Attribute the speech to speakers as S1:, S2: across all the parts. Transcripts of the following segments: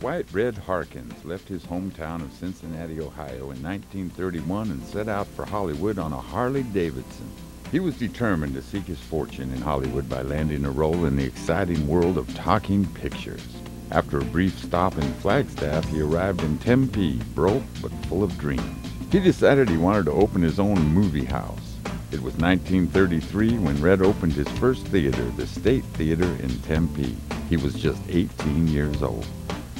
S1: Dwight Red Harkins left his hometown of Cincinnati, Ohio in 1931 and set out for Hollywood on a Harley Davidson. He was determined to seek his fortune in Hollywood by landing a role in the exciting world of talking pictures. After a brief stop in Flagstaff, he arrived in Tempe, broke but full of dreams. He decided he wanted to open his own movie house. It was 1933 when Red opened his first theater, the State Theater in Tempe. He was just 18 years old.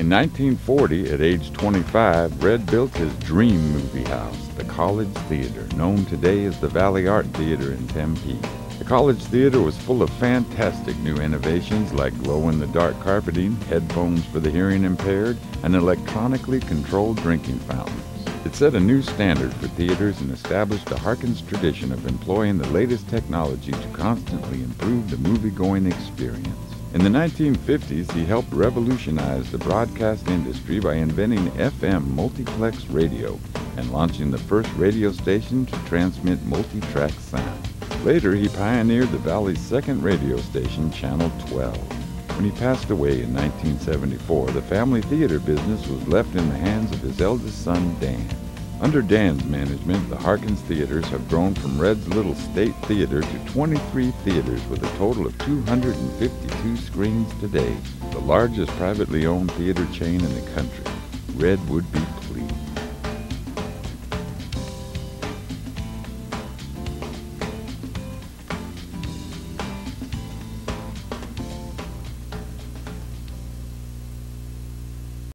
S1: In 1940, at age 25, Red built his dream movie house, the College Theater, known today as the Valley Art Theater in Tempe. The College Theater was full of fantastic new innovations like glow-in-the-dark carpeting, headphones for the hearing impaired, and electronically controlled drinking fountains. It set a new standard for theaters and established a Harkins tradition of employing the latest technology to constantly improve the movie-going experience. In the 1950s, he helped revolutionize the broadcast industry by inventing FM multiplex radio and launching the first radio station to transmit multi-track sound. Later, he pioneered the Valley's second radio station, Channel 12. When he passed away in 1974, the family theater business was left in the hands of his eldest son, Dan. Under Dan's management, the Harkins Theaters have grown from Red's little state theater to 23 theaters with a total of 252 screens today, the largest privately owned theater chain in the country. Red would be